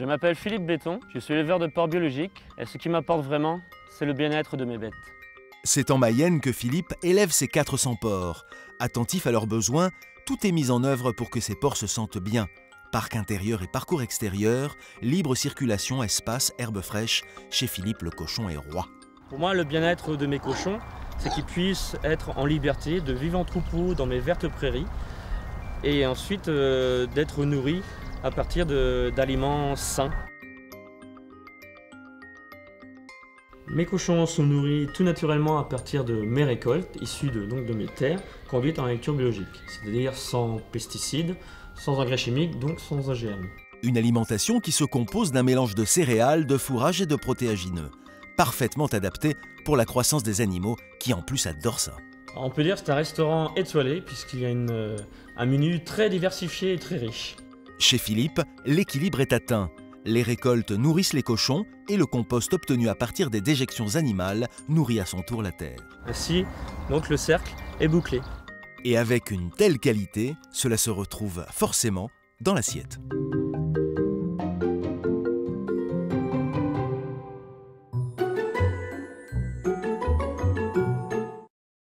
Je m'appelle Philippe Béton, je suis éleveur de porcs biologiques et ce qui m'apporte vraiment, c'est le bien-être de mes bêtes. C'est en Mayenne que Philippe élève ses 400 porcs. Attentif à leurs besoins, tout est mis en œuvre pour que ces porcs se sentent bien. Parc intérieur et parcours extérieur, libre circulation, espace, herbes fraîches, chez Philippe le cochon est roi. Pour moi, le bien-être de mes cochons, c'est qu'ils puissent être en liberté de vivre en troupeau dans mes vertes prairies et ensuite euh, d'être nourris à partir d'aliments sains. Mes cochons sont nourris tout naturellement à partir de mes récoltes, issues de, donc de mes terres, conduites en lecture biologique, c'est-à-dire sans pesticides, sans engrais chimiques, donc sans OGM. Une alimentation qui se compose d'un mélange de céréales, de fourrage et de protéagineux, parfaitement adapté pour la croissance des animaux qui en plus adorent ça. On peut dire que c'est un restaurant étoilé puisqu'il y a euh, un menu très diversifié et très riche. Chez Philippe, l'équilibre est atteint. Les récoltes nourrissent les cochons et le compost obtenu à partir des déjections animales nourrit à son tour la terre. Ainsi, donc le cercle est bouclé. Et avec une telle qualité, cela se retrouve forcément dans l'assiette.